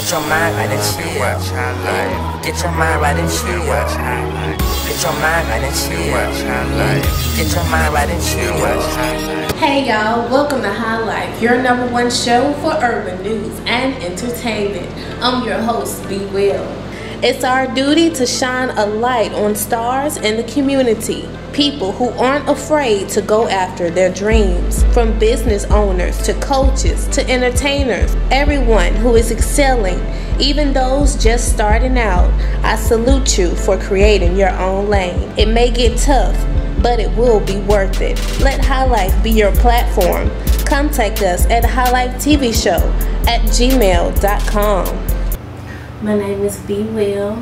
Get your mind right and chill. Get your mind right and chill. Get your mind right and chill. Get your mind right and chill. Hey y'all, welcome to High Life, your number one show for urban news and entertainment. I'm your host, Be Will. It's our duty to shine a light on stars in the community, people who aren't afraid to go after their dreams. From business owners to coaches to entertainers, everyone who is excelling, even those just starting out, I salute you for creating your own lane. It may get tough, but it will be worth it. Let High Life be your platform. Contact us at High Life TV Show at gmail.com. My name is B. Will.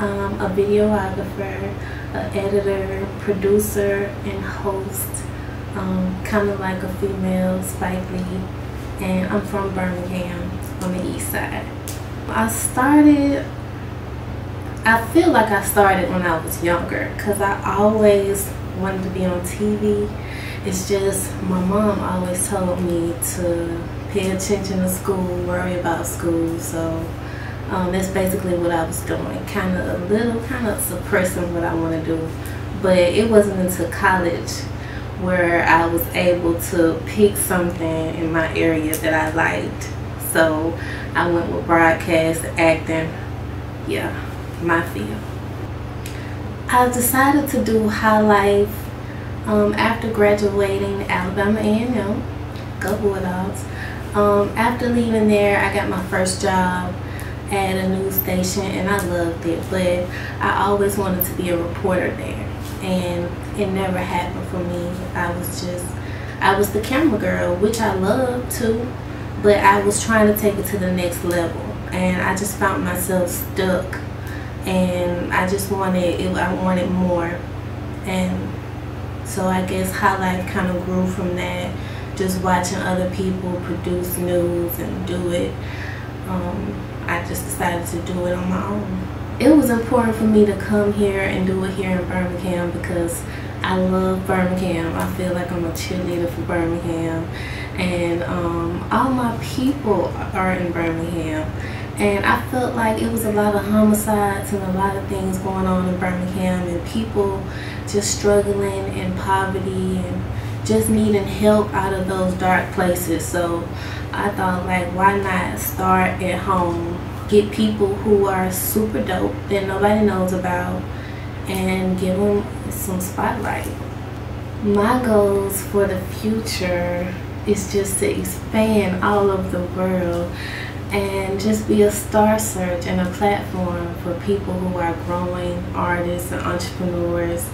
I'm a videographer, an editor, producer, and host. Um, kind of like a female Spike Lee. And I'm from Birmingham on the east side. I started, I feel like I started when I was younger because I always wanted to be on TV. It's just my mom always told me to pay attention to school, worry about school. So um, that's basically what I was doing. Kind of a little, kind of suppressing what I want to do. But it wasn't until college where I was able to pick something in my area that I liked. So I went with broadcast, acting, yeah, my field. I decided to do High Life um, after graduating Alabama A&M. Go Bulldogs. Um, after leaving there, I got my first job at a news station and I loved it but I always wanted to be a reporter there and it never happened for me. I was just I was the camera girl which I loved too but I was trying to take it to the next level and I just found myself stuck and I just wanted it, I wanted more and so I guess High Life kind of grew from that just watching other people produce news and do it um, I just decided to do it on my own. It was important for me to come here and do it here in Birmingham because I love Birmingham. I feel like I'm a cheerleader for Birmingham. And um, all my people are in Birmingham. And I felt like it was a lot of homicides and a lot of things going on in Birmingham and people just struggling in poverty and just needing help out of those dark places. So I thought like why not start at home get people who are super dope that nobody knows about and give them some spotlight. My goals for the future is just to expand all over the world and just be a star search and a platform for people who are growing artists and entrepreneurs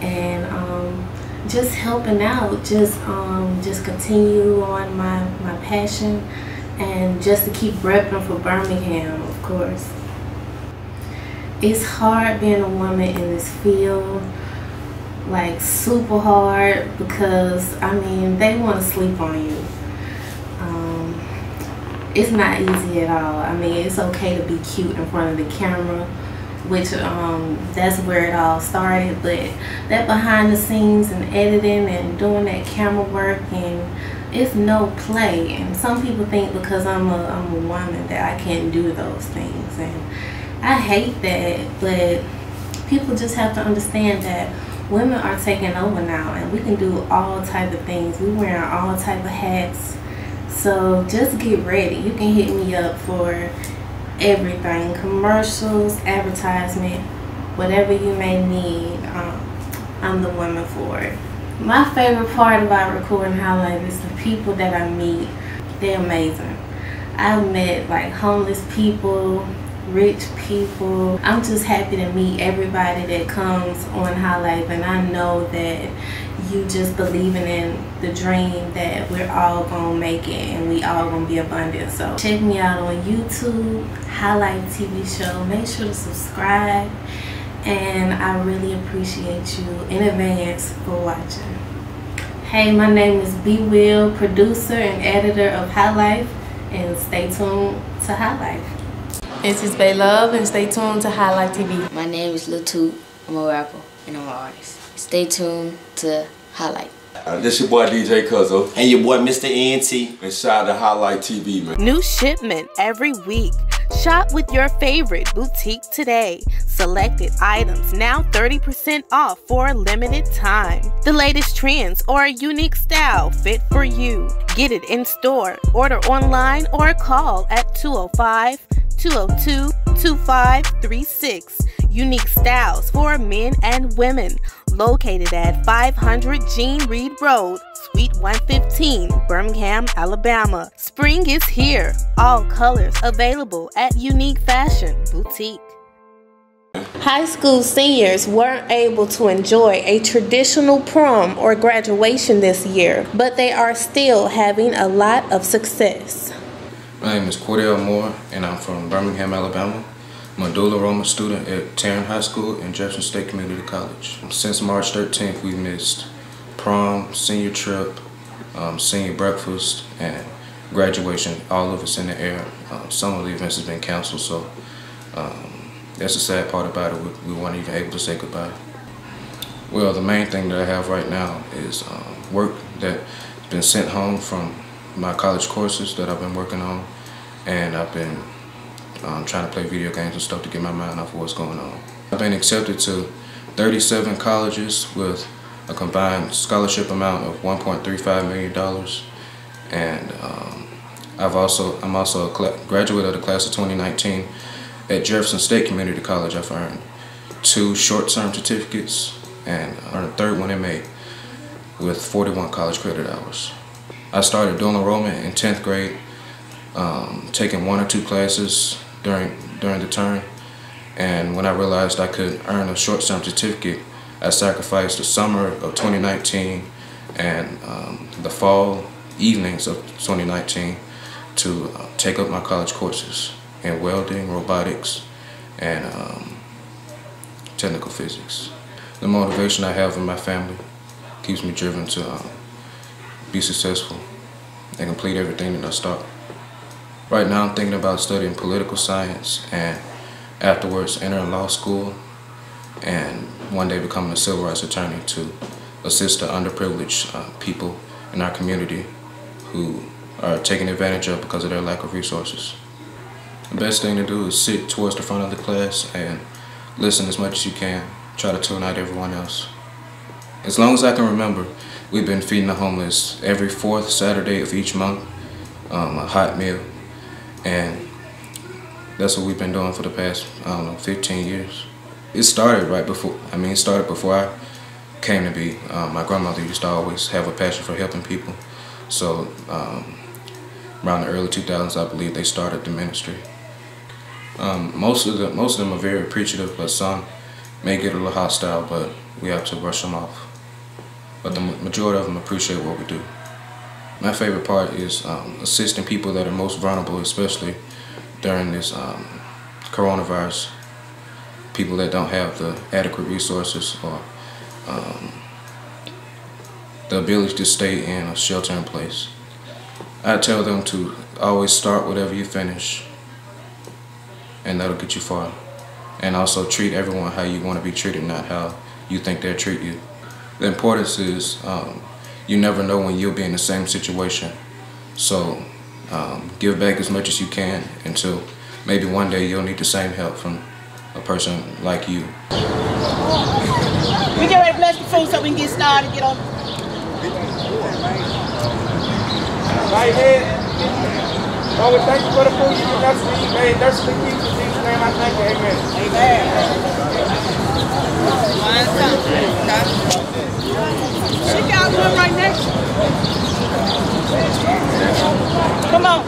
and um, just helping out, just um, just continue on my, my passion and just to keep repping for Birmingham, of course. It's hard being a woman in this field, like super hard because I mean they want to sleep on you. Um, it's not easy at all. I mean it's okay to be cute in front of the camera which um, that's where it all started. But that behind the scenes and editing and doing that camera work and it's no play. And some people think because I'm a, I'm a woman that I can't do those things. And I hate that, but people just have to understand that women are taking over now and we can do all type of things. We wearing all type of hats. So just get ready. You can hit me up for everything commercials advertisement whatever you may need um, I'm the woman for it. My favorite part about recording High Life is the people that I meet. They're amazing. I've met like homeless people rich people. I'm just happy to meet everybody that comes on High Life and I know that you just believing in the dream that we're all gonna make it and we all gonna be abundant. So check me out on YouTube, High Life TV show. Make sure to subscribe and I really appreciate you in advance for watching. Hey, my name is B Will, producer and editor of High Life and stay tuned to High Life. This is Bay Love and stay tuned to High Life TV. My name is Lil Toot. I'm a rapper and I'm an artist. Stay tuned to High Life. Uh, this your boy DJ Cuzzo. And your boy Mr. ENT. And shout out to High Life TV, man. New shipment every week. Shop with your favorite boutique today. Selected items now 30% off for a limited time. The latest trends or a unique style fit for you. Get it in store, order online, or call at 205 202 2536. Unique styles for men and women. Located at 500 Jean Reed Road, Suite 115, Birmingham, Alabama. Spring is here. All colors available at Unique Fashion Boutique. High school seniors weren't able to enjoy a traditional prom or graduation this year, but they are still having a lot of success. My name is Quardell Moore, and I'm from Birmingham, Alabama. I'm a dual enrollment student at Tarrant High School and Jefferson State Community College. Since March 13th, we've missed prom, senior trip, um, senior breakfast, and graduation. All of us in the air. Um, some of the events have been canceled, so um, that's the sad part about it. We, we, weren't even able to say goodbye. Well, the main thing that I have right now is um, work that's been sent home from my college courses that I've been working on, and I've been um, trying to play video games and stuff to get my mind off of what's going on. I've been accepted to 37 colleges with a combined scholarship amount of 1.35 million dollars, and um, I've also I'm also a graduate of the class of 2019 at Jefferson State Community College. I've earned two short-term certificates and earned a third one in May with 41 college credit hours. I started dual enrollment in 10th grade, um, taking one or two classes during during the term. And when I realized I could earn a short-term certificate, I sacrificed the summer of 2019 and um, the fall evenings of 2019 to uh, take up my college courses in welding, robotics, and um, technical physics. The motivation I have in my family keeps me driven to um, be successful and complete everything that I start. Right now I'm thinking about studying political science and afterwards entering law school and one day becoming a civil rights attorney to assist the underprivileged uh, people in our community who are taken advantage of because of their lack of resources. The best thing to do is sit towards the front of the class and listen as much as you can. Try to tune out everyone else. As long as I can remember, we've been feeding the homeless every fourth Saturday of each month, um, a hot meal and that's what we've been doing for the past, I don't know, 15 years. It started right before, I mean, it started before I came to be. Um, my grandmother used to always have a passion for helping people. So um, around the early 2000s, I believe they started the ministry. Um, most of them, most of them are very appreciative, but some may get a little hostile, but we have to brush them off. But the majority of them appreciate what we do. My favorite part is um, assisting people that are most vulnerable, especially during this um, coronavirus. People that don't have the adequate resources or um, the ability to stay in a shelter in place. I tell them to always start whatever you finish and that'll get you far. And also treat everyone how you want to be treated, not how you think they'll treat you. The importance is um, you never know when you'll be in the same situation. So um, give back as much as you can until maybe one day you'll need the same help from a person like you. We get ready to bless the food so we can get started, get on. Right here. Lord, we thank you for the food you give us to eat, man. Thirsty keep in Jesus' name, I thank you. Amen. Amen. She got one right next. Come on.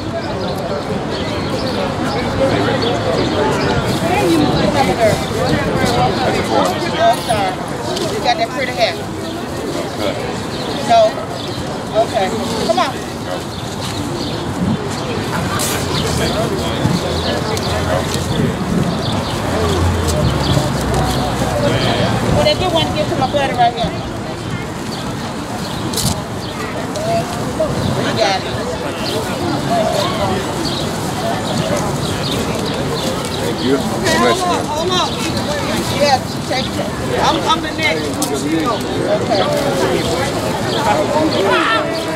Hey, you over there. You got that pretty hair. No. Okay. Come on. Well, they do want to give to my buddy right here. You got it. Thank you. Okay, hold on, hold on. Yeah, take it. I'm coming next. Okay.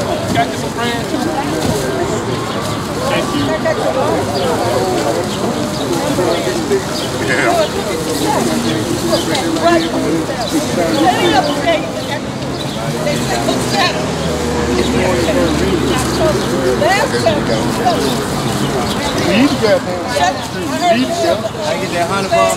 Got you some bread? Thank you. Yeah. I get that hundred ball.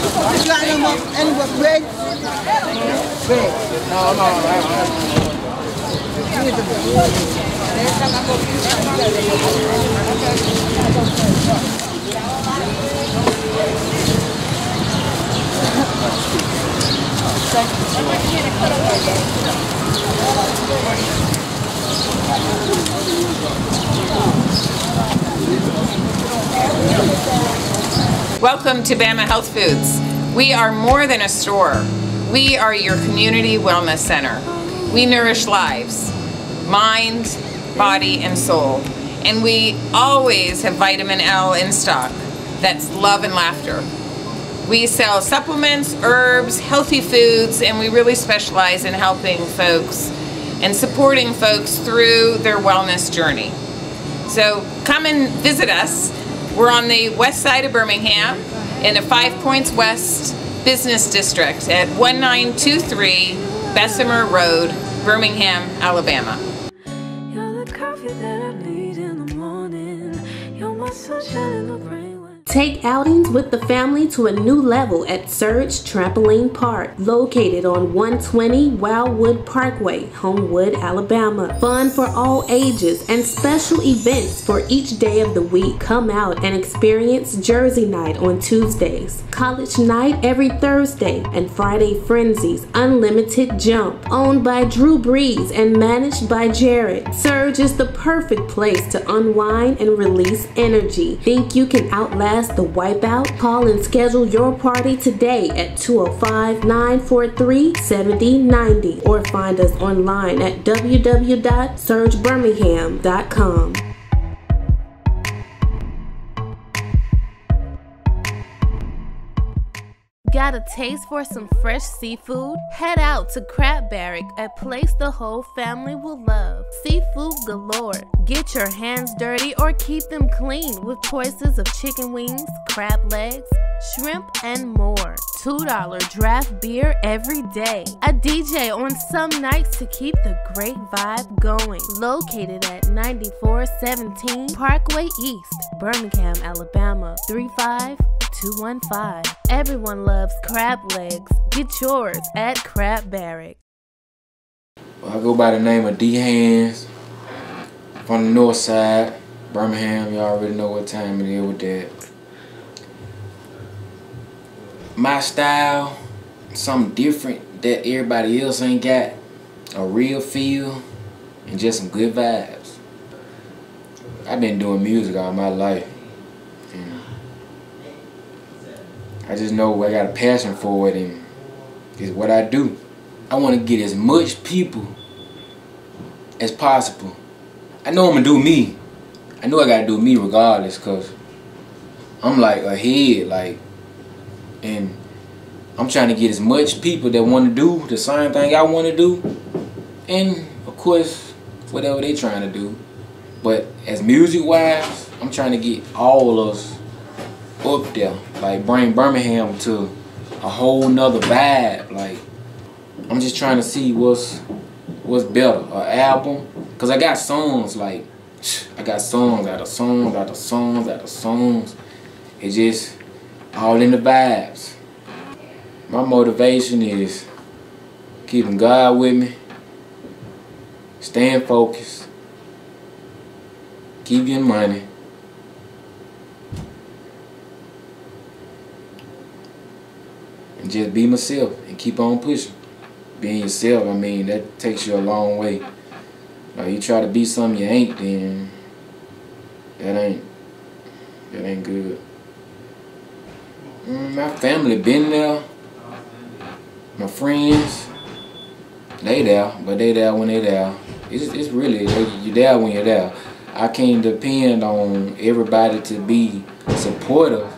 More bread? No, no, no. Welcome to Bama Health Foods. We are more than a store. We are your community wellness center. We nourish lives, mind, body, and soul. And we always have vitamin L in stock. That's love and laughter. We sell supplements, herbs, healthy foods, and we really specialize in helping folks and supporting folks through their wellness journey. So come and visit us. We're on the west side of Birmingham in the Five Points West Business District at 1923 Bessemer Road, Birmingham, Alabama. You're the coffee that I need in the morning. You're my sunshine in the rain. Take outings with the family to a new level at Surge Trampoline Park, located on 120 Wildwood Parkway, Homewood, Alabama. Fun for all ages and special events for each day of the week. Come out and experience Jersey Night on Tuesdays, College Night every Thursday, and Friday Frenzies Unlimited Jump, owned by Drew Brees and managed by Jared. Surge is the perfect place to unwind and release energy. Think you can outlast the wipeout? Call and schedule your party today at 205 943 7090 or find us online at www.surgebirmingham.com. Got a taste for some fresh seafood? Head out to Crab Barrack, a place the whole family will love. Seafood galore. Get your hands dirty or keep them clean with choices of chicken wings, crab legs, shrimp, and more. $2 draft beer every day. A DJ on some nights to keep the great vibe going. Located at 9417 Parkway East, Birmingham, Alabama 35215. Everyone loves crab legs. Get yours at Crab Barrack. I go by the name of DHandz from the north side, Birmingham. Y'all already know what time it is with that. My style, something different that everybody else ain't got. A real feel and just some good vibes. I've been doing music all my life. And I just know I got a passion for it and it's what I do. I want to get as much people as possible. I know I'm gonna do me. I know I gotta do me regardless, cause I'm like ahead, like, and I'm trying to get as much people that want to do the same thing I want to do, and of course, whatever they trying to do. But as music wise, I'm trying to get all of us up there. Like bring Birmingham to a whole nother vibe. Like I'm just trying to see what's what's better, an album. Cause I got songs like I got songs out of songs out of songs out of songs. It's just all in the vibes. My motivation is keeping God with me, staying focused, keep money. And just be myself and keep on pushing. Being yourself, I mean, that takes you a long way. Like you try to be something you ain't, then that ain't that ain't good. Mm, my family been there. My friends, they there, but they there when they there. It's, it's really, you there when you're there. I can't depend on everybody to be supportive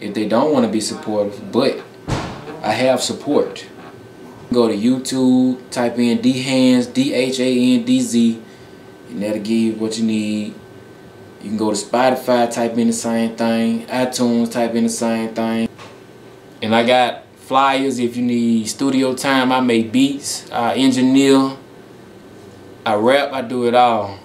if they don't want to be supportive, but I have support. Go to YouTube, type in DHandz, D-H-A-N-D-Z, and that'll give you what you need. You can go to Spotify, type in the same thing. iTunes, type in the same thing. And I got flyers if you need studio time. I make beats, I engineer, I rap, I do it all.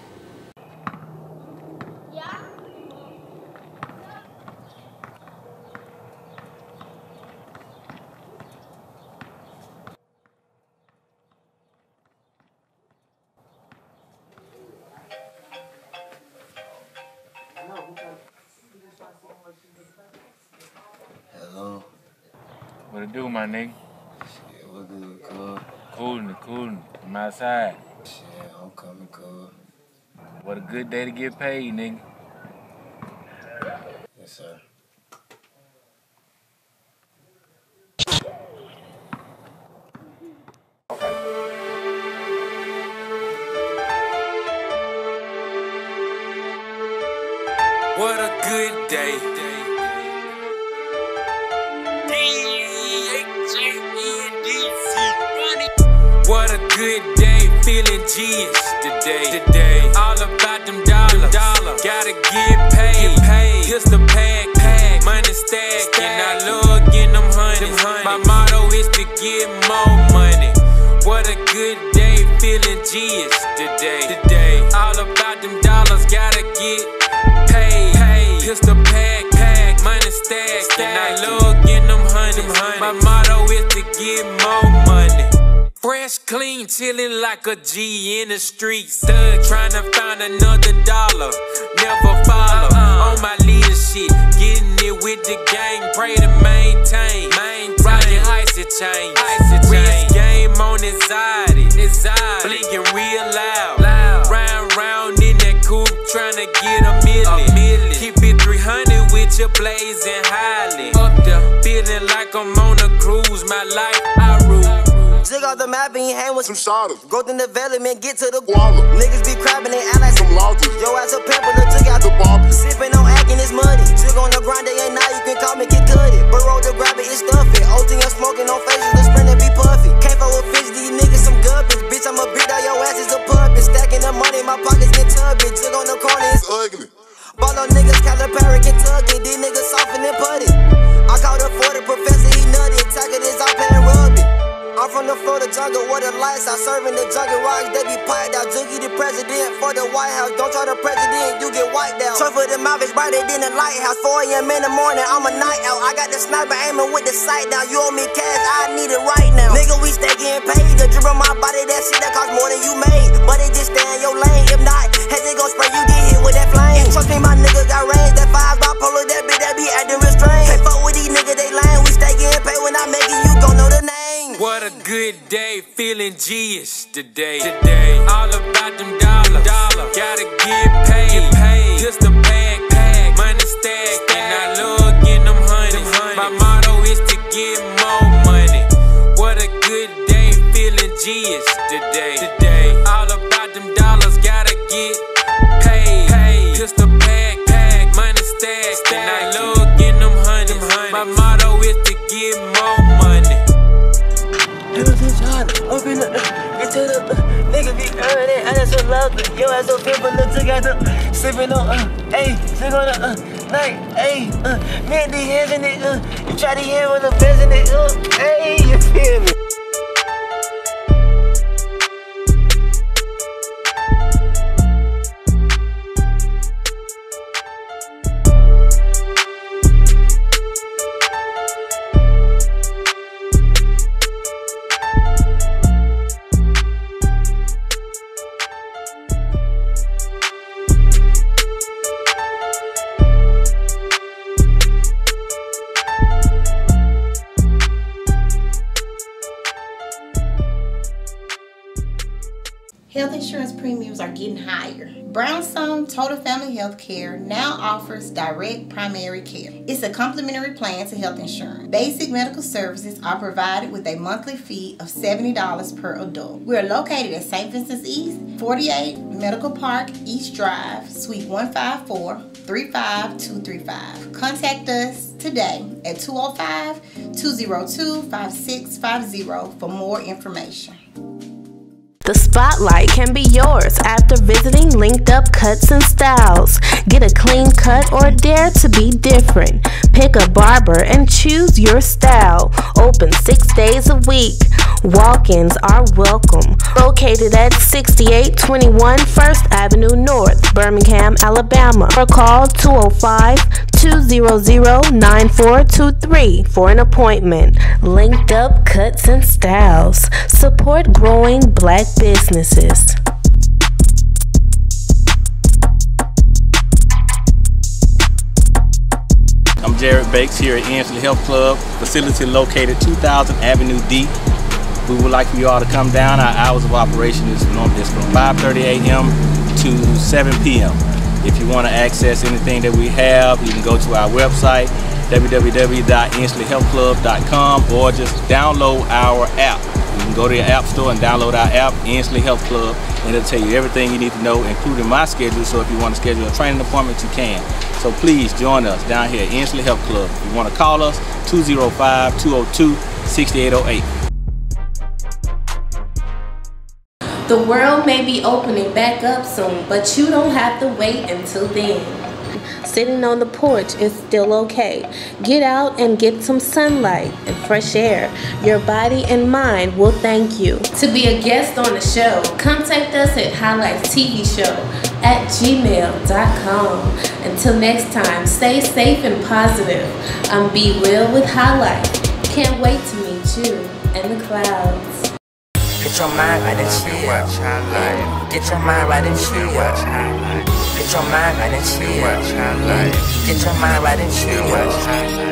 What it do, my nigga? Shit, what good, cuz? Coolin' it, coolin' it. I'm outside. Shit, I'm coming, cuz. What a good day to get paid, nigga. Yes, sir. What a good day. What a good day, feeling G's today. Today, all about them dollars. dollars. Gotta get paid. Get paid. Just a pack, pack, money stack, and I love getting them honeys. My motto is to get more money. What a good day, feeling G's today. Today, all about them dollars. Gotta get paid. paid. Just a pack, pack, money stack, and I love getting them honeys. My motto is to get more money. Fresh, clean, chillin' like a G in the streets. Thug tryna find another dollar. Never follow on my leadership. Getting it with the gang, pray to maintain. Rockin' icy chain. Wrist game on anxiety. Blinking real loud. Round, round in that coupe, tryna get a million. Keep it 300 with your blazing highly. Up there, feeling like I'm on a cruise. My life. Jig off the map and he hang with some shoulders. Growth and development, get to the guala. Niggas be crabbing, they act like some logic. Yo ass a pimple, look, jig out the bobby. Sipping on acting, it's muddy. Jig on the grind, they ain't now, you can call me, get cutty. Burrow to grab it, it's stuffy. OT, I'm smoking on faces, the sprint be puffy. Can't fuck with fish, these niggas some guppies. Bitch, I'm a beat out your ass is a puppet. Stacking the money, my pockets get tubby. Jig on the corner, it's ugly. Ball on niggas, Calipari, Kentucky. These niggas soften and putty. I called up for the professor, he nutty. Tackle this out and rubby. From the Florida jungle where the lights out serving the jungle rocks. They be piped out. Joogie the president for the White House. Don't try the president, you get wiped out. Turn for the mouth is brighter than the lighthouse. 4 a.m. in the morning, I'm a night out. I got the sniper aiming with the sight down. You owe me cash, I need it right now. Nigga, we stay getting paid. The drip on my body, that shit that cost more than you made. But it just stay in your lane. If not, heads it gon' spray, you get hit with that flame. Trust me, my nigga got range. That five bipolar, that bitch that be acting restrained. Can't fuck with these niggas, they lame. We stay getting paid when I make it, you gon' know the name. What a good day, feeling G-ish today. Today, all about them dollars. But look. Sipping on, uh, ayy, sick on the, uh, night, ayy, uh, man, the hands in it, uh, you try to hear with the best in it, uh, ayy, you feel me? Total Family Health Care now offers direct primary care. It's a complementary plan to health insurance. Basic medical services are provided with a monthly fee of $70 per adult. We are located at St. Vincent's East, 48 Medical Park East Drive, Suite 154, 35235. Contact us today at 205 202 5650 for more information. The spotlight can be yours after visiting Linked Up Cuts and Styles. Get a clean cut or dare to be different. Pick a barber and choose your style. Open six days a week. Walk ins are welcome. Located at 6821 First Avenue North, Birmingham, Alabama. Or call 205 200 9423 for an appointment. Linked Up Cuts and Styles. Support growing black businesses. I'm Jared Bakes here at Ansley Health Club, facility located 2000 Avenue D. We would like for you all to come down. Our hours of operation is is from 5.30 a.m. to 7 p.m. If you want to access anything that we have, you can go to our website, www.ansleyhealthclub.com or just download our app. You can go to your app store and download our app, Ansley Health Club, and it'll tell you everything you need to know, including my schedule. So if you want to schedule a training appointment, you can. So please join us down here at Ansley Health Club. If you want to call us, 205-202-6808. The world may be opening back up soon, but you don't have to wait until then. Sitting on the porch is still okay. Get out and get some sunlight and fresh air. Your body and mind will thank you. To be a guest on the show, contact us at Highlights TV Show at gmail.com. Until next time, stay safe and positive. I'm Be Will with High Life. Can't wait to meet you in the clouds. Get your mind right and chill. Get your mind right and chill. Get your mind right and chill. Get your mind right and chill.